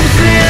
something